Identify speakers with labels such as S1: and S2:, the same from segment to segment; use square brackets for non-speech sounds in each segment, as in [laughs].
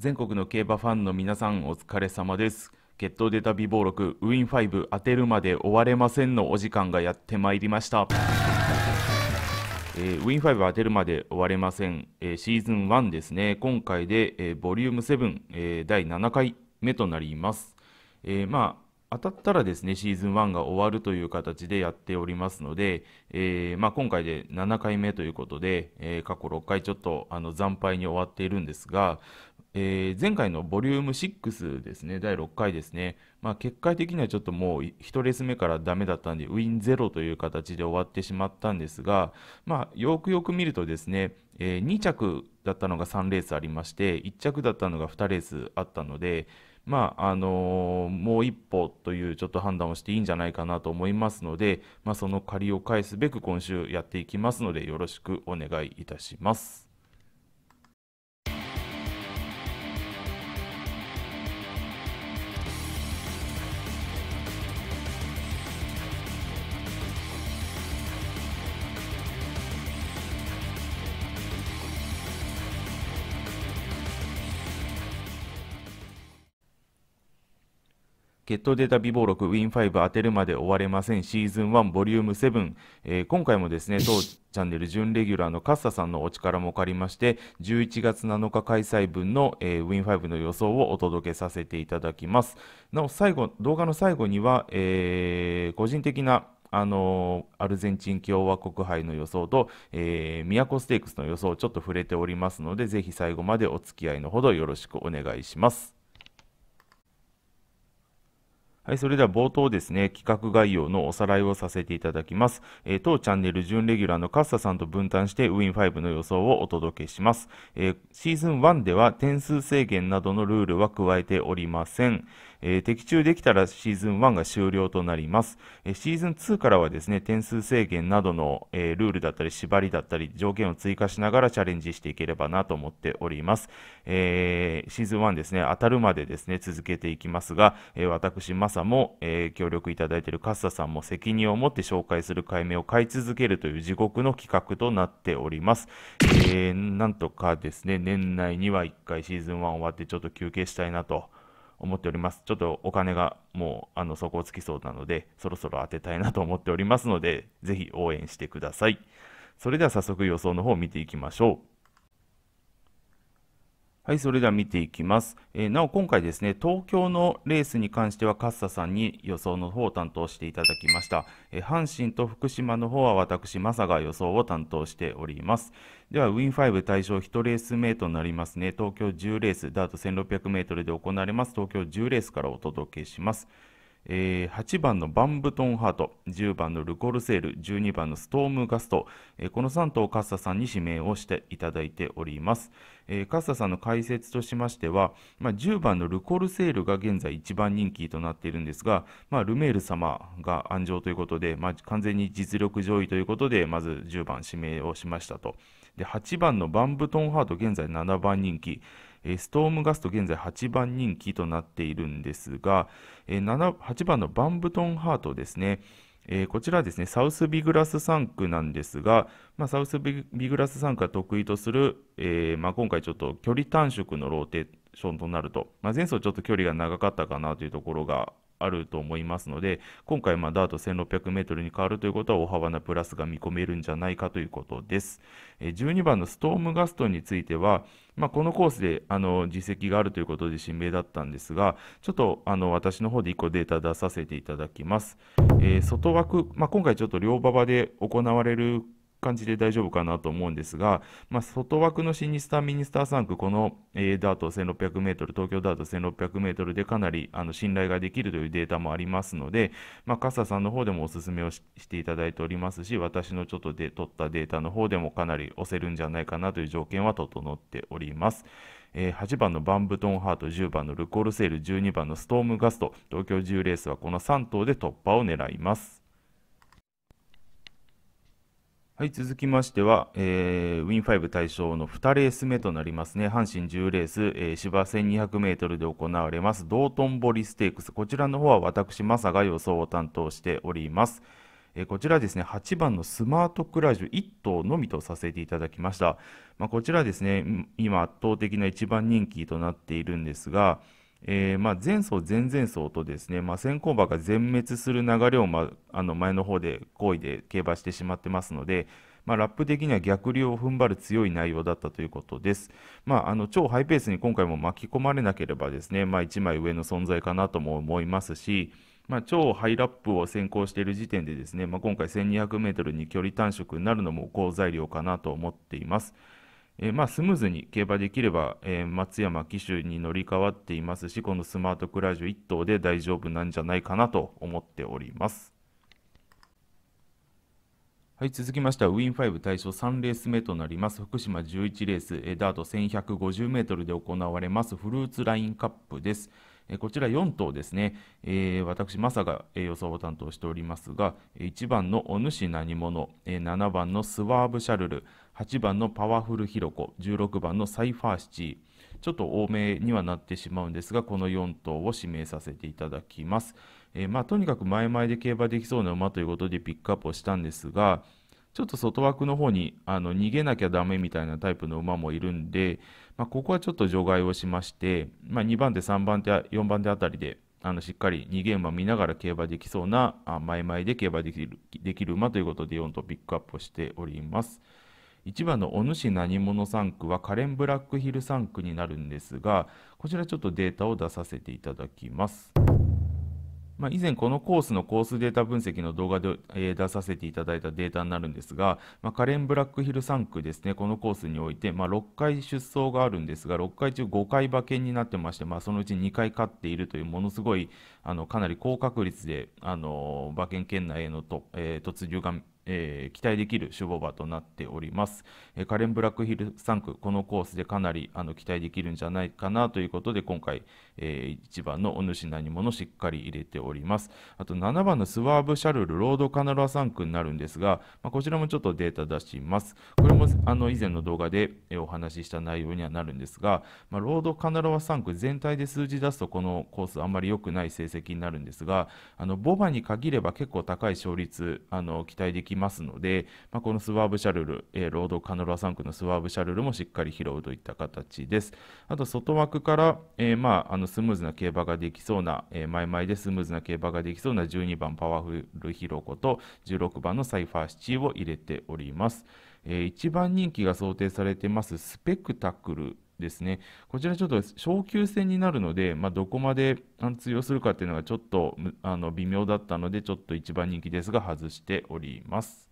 S1: 全国の競馬ファンの皆さんお疲れ様です。決闘データ備忘録ウィン5当てるまで終われませんのお時間がやってまいりました。えー、ウィン5当てるまで終われません、えー、シーズン1ですね。今回で、えー、ボリューム7、えー、第7回目となります、え、まあ当たったらですねシーズン1が終わるという形でやっておりますので、え、まあ、今回で7回目ということで、え、過去6回ちょっとあの惨敗に終わっているんですが、えー、前回のボリューム6ですね、第6回ですね、まあ、結果的にはちょっともう1レース目からダメだったんで、ウィン0という形で終わってしまったんですが、まあ、よくよく見るとですね、えー、2着だったのが3レースありまして、1着だったのが2レースあったので、まああのー、もう一歩というちょっと判断をしていいんじゃないかなと思いますので、まあ、その借りを返すべく今週やっていきますのでよろしくお願いいたします。ゲットデータ備忘録 Win5 当てるまで終われません。シーズン1ボリューム7、えー、今回もですね [laughs] 当チャンネル準レギュラーのカッサさんのお力も借りまして11月7日開催分の、えー、Win5 の予想をお届けさせていただきます。なお最後動画の最後には、えー、個人的なあのアルゼンチン共和国杯の予想と、えー、宮古ステークスの予想をちょっと触れておりますので、ぜひ最後までお付き合いのほどよろしくお願いします。はい、それでは冒頭ですね、企画概要のおさらいをさせていただきます。えー、当チャンネル準レギュラーのカッサさんと分担して Win5 の予想をお届けします。えー、シーズン1では点数制限などのルールは加えておりません。え、的中できたらシーズン1が終了となります。え、シーズン2からはですね、点数制限などの、え、ルールだったり縛りだったり条件を追加しながらチャレンジしていければなと思っております。えシーズン1ですね、当たるまでですね、続けていきますが、え私、マサも、え協力いただいているカッサさんも責任を持って紹介する解明を買い続けるという地獄の企画となっております。えなんとかですね、年内には1回シーズン1終わってちょっと休憩したいなと。思っております。ちょっとお金がもうあの底をつきそうなので、そろそろ当てたいなと思っておりますので、ぜひ応援してください。それでは早速予想の方を見ていきましょう。はい、それでは見ていきます。えー、なお、今回ですね、東京のレースに関しては、カッサさんに予想の方を担当していただきました。えー、阪神と福島の方は私、マサが予想を担当しております。では、ウィン5対象1レース目となりますね、東京10レース、ダート1600メートルで行われます、東京10レースからお届けします。えー、8番のバンブトンハート、10番のルコルセール、12番のストームガスト、えー、この3頭をカッサさんに指名をしていただいております。えー、カッサさんの解説としましては、まあ、10番のルコルセールが現在1番人気となっているんですが、まあ、ルメール様が安城ということで、まあ、完全に実力上位ということで、まず10番指名をしましたと。で8番のバンブトンハート、現在7番人気。ストームガスト現在8番人気となっているんですが、8番のバンブトンハートですね、えー、こちらはですね、サウスビグラス3区なんですが、まあ、サウスビグラス3区が得意とする、えー、まあ、今回ちょっと距離短縮のローテーションとなると、まあ、前走ちょっと距離が長かったかなというところがあると思いますので、今回、まダート 1600m に変わるということは大幅なプラスが見込めるんじゃないかということです。12番のストームガストについては、まあ、このコースであの実績があるということで指名だったんですが、ちょっとあの私の方で1個データ出させていただきます。えー、外枠、まあ、今回ちょっと両馬場で行われる感じで大丈夫かなと思うんですが、まあ、外枠のシニスターミニスター3区、この、えー、ダート 1600m、東京ダート 1600m でかなりあの信頼ができるというデータもありますので、まあ、笠さんの方でもお勧めをしていただいておりますし、私のちょっとで取ったデータの方でもかなり押せるんじゃないかなという条件は整っております。えー、8番のバンブトンハート、10番のルコールセール、12番のストームガスト、東京10レースはこの3頭で突破を狙います。はい、続きましては、えー、ウィン5対象の2レース目となりますね。阪神10レース、えー、芝1200メートルで行われます、道頓堀ステークス。こちらの方は私、マサが予想を担当しております。えこちらですね、8番のスマートクラジュ1頭のみとさせていただきました。まあ、こちらですね、今圧倒的な一番人気となっているんですが、えー、まあ前走、前々走とですね、まあ、先行馬が全滅する流れを、まあ、の前の方で好意で競馬してしまってますので、まあ、ラップ的には逆流を踏ん張る強い内容だったということです。まあ、あの超ハイペースに今回も巻き込まれなければですね、まあ、1枚上の存在かなとも思いますし、まあ、超ハイラップを先行している時点でですね、まあ、今回 1200m に距離短縮になるのも好材料かなと思っています。えー、まあ、スムーズに競馬できれば、えー、松山騎手に乗り換わっていますし、このスマートクラージュ1頭で大丈夫なんじゃないかなと思っております。はい、続きましてはウィン5対象3レース目となります福島11レース、えダート 1150m で行われますフルーツラインカップです。えこちら4頭ですね、えー、私、マサが、え予想を担当しておりますが、1番のお主何者、え7番のスワーブシャルル、8番のパワフルヒロコ、16番のサイファーシチー、ちょっと多めにはなってしまうんですが、この4頭を指名させていただきます。えー、まあ、とにかく前々で競馬できそうな馬ということでピックアップをしたんですが、ちょっと外枠の方にあの逃げなきゃだめみたいなタイプの馬もいるんで、まあ、ここはちょっと除外をしまして、まあ、2番手、3番手、4番手あたりであのしっかり逃げ馬見ながら競馬できそうな前々で競馬できるできる馬ということで4とピックアップをしております。1番のお主何者3区はカレンブラックヒル3区になるんですが、こちらちょっとデータを出させていただきます。まあ、以前このコースのコースデータ分析の動画で、え、出させていただいたデータになるんですが、ま、カレンブラックヒル3区ですね、このコースにおいて、ま、6回出走があるんですが、6回中5回馬券になってまして、ま、そのうち2回勝っているという、ものすごいあのかなり高確率で、あの馬券圏内へのと、えー、突入がえー、期待できる守護馬となっております、えー、カレンブラックヒル3区、このコースでかなりあの期待できるんじゃないかなということで、今回、え、1番のお主何者しっかり入れております。あと7番のスワーブ・シャルル・ロード・カナロア3区になるんですが、ま、こちらもちょっとデータ出します。これもあの以前の動画で、お話しした内容にはなるんですが、ま、ロード・カナロア3区全体で数字出すとこのコースあんまり良くない成績になるんですが、あのボバに限れば結構高い勝率あの期待できますので、ま、このスワーブシャルル、え、ロードカノラ3区のスワーブシャルルもしっかり拾うといった形です。あと外枠から、え、ま、あのスムーズな競馬ができそうな、えー、前々でスムーズな競馬ができそうな12番パワフルヒロコと16番のサイファーシチーを入れております。えー、一番人気が想定されてますスペクタクルですね。こちらちょっと昇級戦になるので、まあ、どこまで通用するかっていうのがちょっとあの微妙だったので、ちょっと一番人気ですが外しております。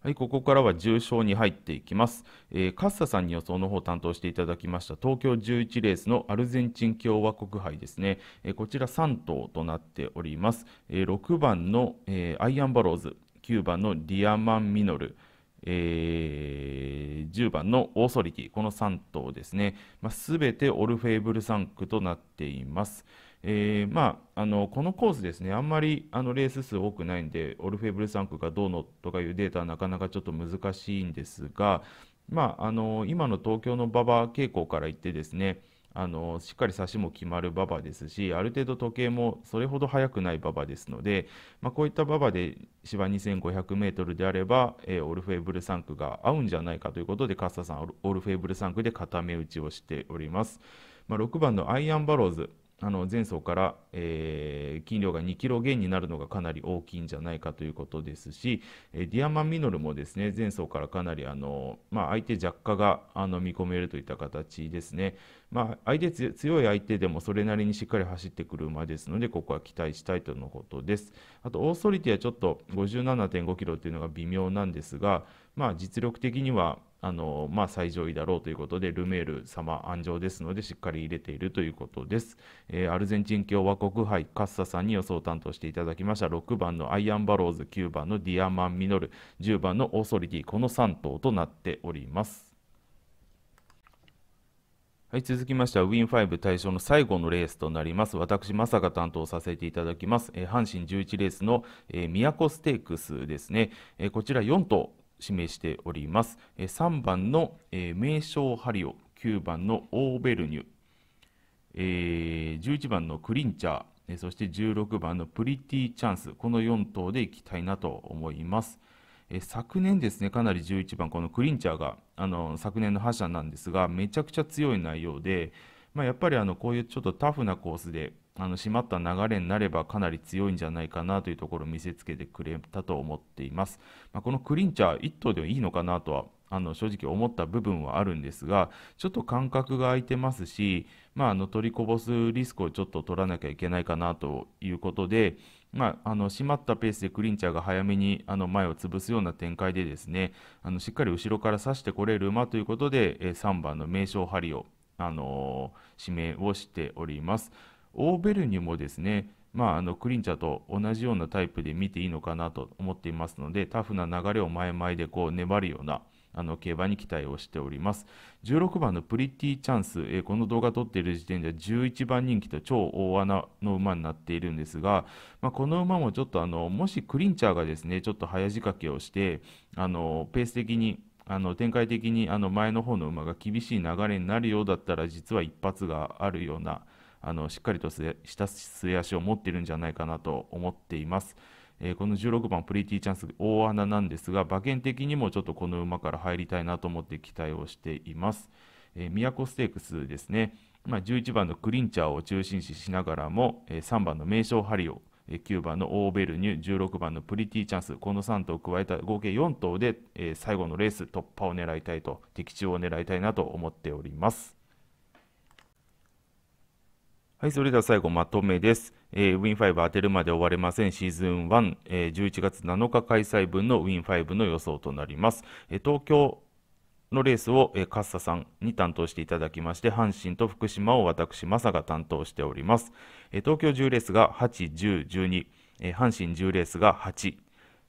S1: はい、ここからは重賞に入っていきます。えー、カッサさんに予想の方を担当していただきました東京11レースのアルゼンチン共和国杯ですね。えー、こちら3頭となっております。えー、6番の、えアイアンバローズ、9番のディアマンミノル、えー、10番のオーソリティ、この3頭ですね、まあ、てオルフェーブル3区となっています。えー、まあ、あのこのコースですね、あんまりあのレース数多くないんで、オルフェーブル3区がどうのとかいうデータはなかなかちょっと難しいんですが、まあ、あの今の東京の馬場傾向から言ってですね、あのしっかり差しも決まる馬場ですし、ある程度時計もそれほど速くない馬場ですので、まあ、こういった馬場で芝 2500m であれば、えー、オルフェーヴル産駒が合うんじゃないかということで、勝田さん、オルフェーヴル産駒で固め打ちをしております。まあ、6番のアイアンバローズ、あの前走から、えー、斤量が2キロ減になるのがかなり大きいんじゃないかということですし、えー、ディアマンミノルもですね前走からかなりあの、まあ、相手弱化があの見込めるといった形ですね、まあ、相手強い相手でもそれなりにしっかり走ってくる馬ですのでここは期待したいとのことですあとオーソリティはちょっと57.5キロというのが微妙なんですが、まあ、実力的にはあのまあ、最上位だろうということで、ルメール様鞍上ですので、しっかり入れているということです。えー、アルゼンチン共和国杯、カッサさんに予想を担当していただきました、6番のアイアンバローズ、9番のディアマンミノル、10番のオーソリティ、この3頭となっております。はい、続きましては、 WIN5対象の最後のレースとなります。私、まさが担当させていただきます。えー、阪神11レースの、えー、みやこステークスですね。えー、こちら4頭、指名しております。え3番の、えー、名称ハリオ、9番のオーベルニュ、えー、11番のクリンチャー、えそして16番のプリティチャンス、この4頭でいきたいなと思います。え昨年ですね、かなり11番、このクリンチャーがあの昨年の覇者なんですが、めちゃくちゃ強い内容で、まあ、やっぱりあのこういうちょっとタフなコースであの締まった流れになればかなり強いんじゃないかなというところを見せつけてくれたと思っています。まあ、このクリンチャー1頭ではいいのかなとはあの正直思った部分はあるんですが、ちょっと間隔が空いてますし、まあ、あの取りこぼすリスクをちょっと取らなきゃいけないかなということで、まあ、あの締まったペースでクリンチャーが早めにあの前を潰すような展開でですねあのしっかり後ろから刺してこれる馬ということで、え3番の名称ハリを、あのー、指名をしております。オーベルニュもですねまあ、あのクリンチャーと同じようなタイプで見ていいのかなと思っていますのでタフな流れを前々でこう粘るようなあの競馬に期待をしております16番のプリティチャンス、えー、この動画撮っている時点では11番人気と超大穴の馬になっているんですが、まあ、この馬もちょっとあのもしクリンチャーがですねちょっと早仕掛けをしてあのペース的にあの展開的にあの前の方の馬が厳しい流れになるようだったら実は一発があるようなあのしっかりとした末足を持っているんじゃないかなと思っています。えー、この16番プリティチャンス大穴なんですが馬券的にもちょっとこの馬から入りたいなと思って期待をしています。えー、都ステークスですね、まあ、11番のクリンチャーを中心視しながらも、えー、3番の名称ハリオ9番のオーベルニュ16番のプリティチャンスこの3頭を加えた合計4頭で、えー、最後のレース突破を狙いたいと的中を狙いたいなと思っております。はい、それでは最後まとめです。えー、Win5 当てるまで終われませんシーズン1、えー、11月7日開催分の Win5 の予想となります。えー、東京のレースを、えー、カッサさんに担当していただきまして、阪神と福島を私、マサが担当しております。えー、東京10レースが8、10、12、えー、阪神10レースが8、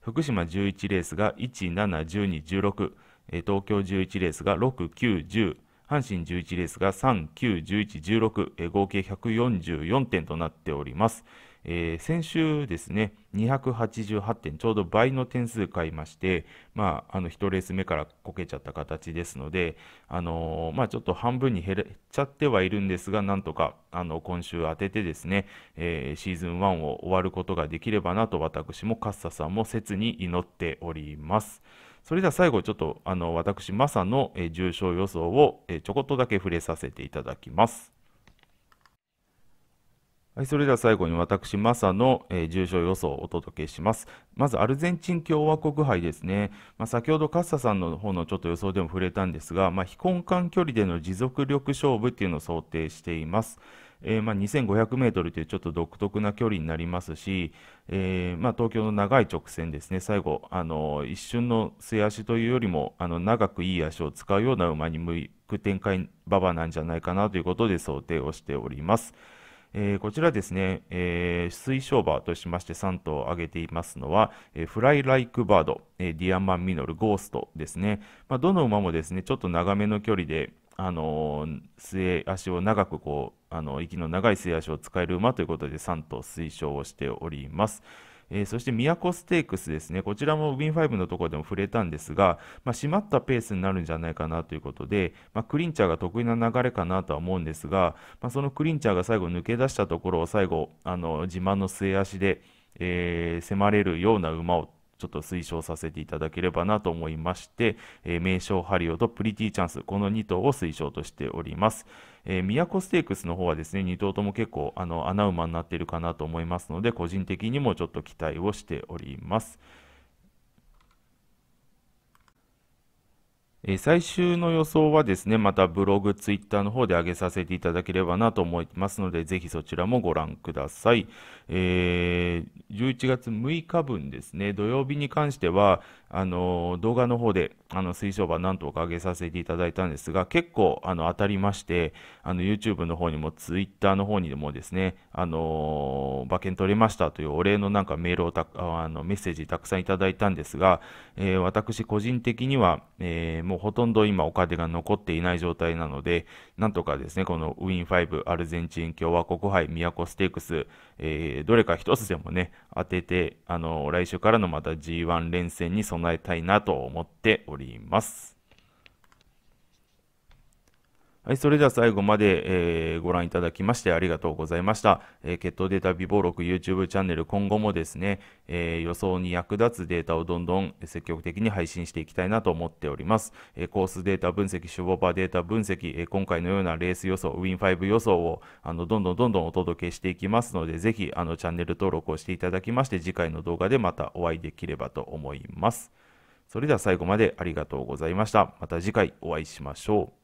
S1: 福島11レースが1、7、12、16、えー、東京11レースが6、9、10、阪神11レースが3、9、11、16、えー、合計144点となっております。えー、先週ですね、288点、ちょうど倍の点数買いまして、まあ、あの1レース目からこけちゃった形ですので、あのー、まあ、ちょっと半分に減っちゃってはいるんですが、なんとかあの今週当ててですね、えー、シーズン1を終わることができればなと、私もカッサさんも切に祈っております。それでは最後、ちょっとあの私、マサの、え重症予想を、えちょこっとだけ触れさせていただきます。はい、それでは最後に私、マサの、えー、重症予想をお届けします。まず、アルゼンチン共和国杯ですね。まあ、先ほど、カッサさんの方のちょっと予想でも触れたんですが、まあ、非根幹距離での持続力勝負っていうのを想定しています。えー、まあ、2500メートルというちょっと独特な距離になりますし、えー、まあ、東京の長い直線ですね、最後、あの一瞬の末足というよりもあの長くいい足を使うような馬に向く展開馬場なんじゃないかなということで想定をしております。えー、こちらですね、えー、水晶馬としまして3頭挙げていますのは、えー、フライライクバード、え、ディアマンミノル、ゴーストですね。まあ、どの馬もですね、ちょっと長めの距離で、あの末足を長くこうあの息の長い末足を使える馬ということで3頭推奨をしております。えー、そして都ステークスですね、こちらもウィン5のところでも触れたんですが、まあ、締まったペースになるんじゃないかなということで、まあ、クリンチャーが得意な流れかなとは思うんですが、まあ、そのクリンチャーが最後抜け出したところを最後、あの自慢の末足で、えー、迫れるような馬をちょっと推奨させていただければなと思いまして、えー、名称ハリオとプリティチャンス、この2頭を推奨としております。えー、宮古ステークスの方はですね、2頭とも結構あの穴馬になっているかなと思いますので、個人的にもちょっと期待をしております。え最終の予想はですね、またブログ、ツイッターの方で上げさせていただければなと思いますので、ぜひそちらもご覧ください。えー、11月6日分ですね、土曜日に関しては、あの動画の方であの推奨馬何頭か上げさせていただいたんですが、結構あの当たりまして、あの YouTube の方にも Twitter の方にもですね、あの馬券取れましたというお礼のなんかメールをたあのメッセージたくさんいただいたんですが、えー、私個人的には、えー、もうほとんど今お金が残っていない状態なので、なんとかですね、このウィン5、アルゼンチン共和国杯、都ステークス、えー、どれか一つでもね、当てて、あの来週からのまた G1 連戦に備えたいなと思っております。はい、それでは最後まで、えー、ご覧いただきましてありがとうございました。えー、血統データ微暴録 YouTube チャンネル今後もですね、えー、予想に役立つデータをどんどん積極的に配信していきたいなと思っております。えコースデータ分析、シュボバデータ分析、え今回のようなレース予想、ウィン5予想をあのどんどんどんどんお届けしていきますので、ぜひあのチャンネル登録をしていただきまして、次回の動画でまたお会いできればと思います。それでは最後までありがとうございました。また次回お会いしましょう。